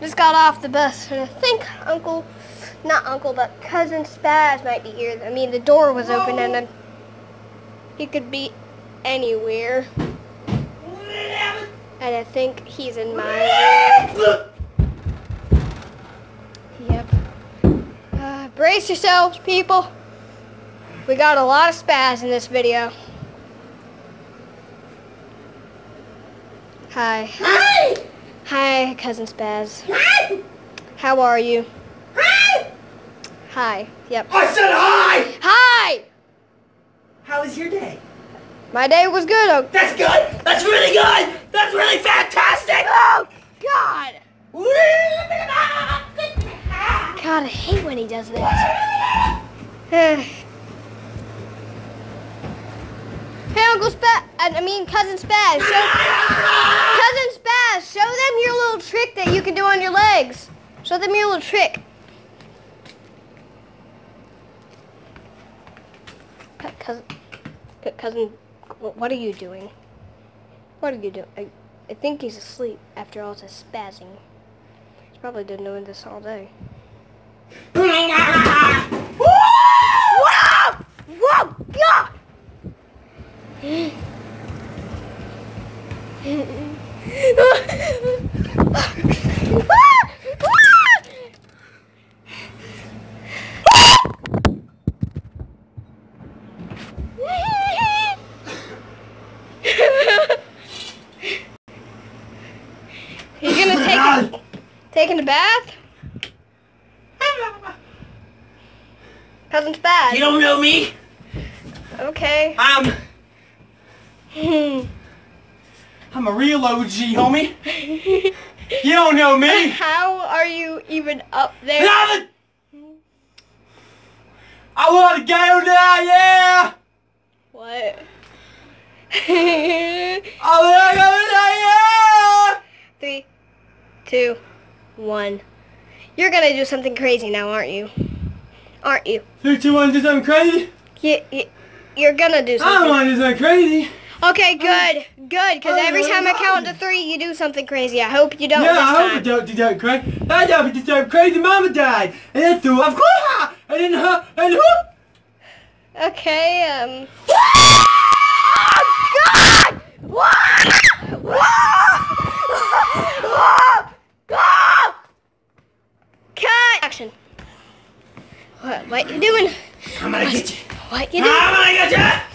just got off the bus, and I think Uncle, not Uncle, but Cousin Spaz might be here. I mean, the door was open, and then he could be anywhere. And I think he's in my. Yep. Uh, brace yourselves, people. We got a lot of spaz in this video. Hi. Hi! Hi, Cousin Spaz. Hi! How are you? Hi! Hi. Yep. I said hi! Hi! How was your day? My day was good. Oh, That's good! That's really good! That's really fantastic! oh God! God, I hate when he does that. hey, Uncle Spaz. I mean, Cousin Spaz. Show, Cousin Spaz, show them your little trick that you can do on your legs. Show them your little trick. Cou- Cousin, cou- cousin, what are you doing? What are you doing? I, I think he's asleep after all this spazzing. He's probably been doing this all day. Whoa! Whoa! God! You gonna take a, taking a bath? Cousin Spaz. You don't know me? Okay. I'm Hmm. I'm a real OG, homie. You don't know me. How are you even up there? Nothing. I wanna go now, yeah! What? I wanna go now, yeah! Three, two, one. You're gonna do something crazy now, aren't you? Aren't you? Three, two, one, do something crazy? You, you you're gonna do I don't something. wanna do something crazy. Okay, good, good. Because every time I count to three, you do something crazy. I hope you don't yeah, I hope. I don't do something crazy. I don't do something crazy. Mama died. And then threw up. And then her. And whoop. Okay, um. Oh, God! Whoa! Whoa! Cut! Action. What, what you doing? I'm gonna get you. What you doing? I'm gonna get you.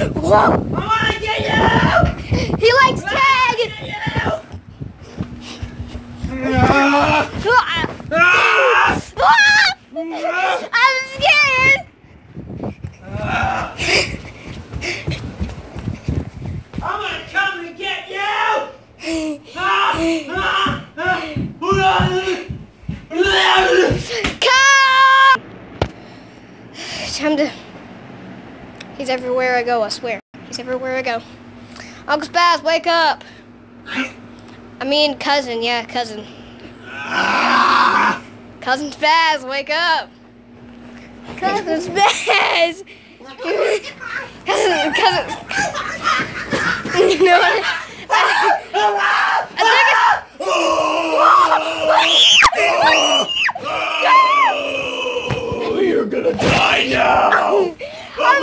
Whoa! I'm gonna get you. He likes tag! I'm scared! I'm gonna come and get you. Ah, ah, ah. Time to. He's everywhere I go, I swear. He's everywhere I go. Uncle Spaz, wake up! I mean, cousin, yeah, cousin. Cousin Spaz, wake up! Cousin Spaz! cousin, cousin. You know what?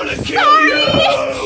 gonna kill Sorry. you!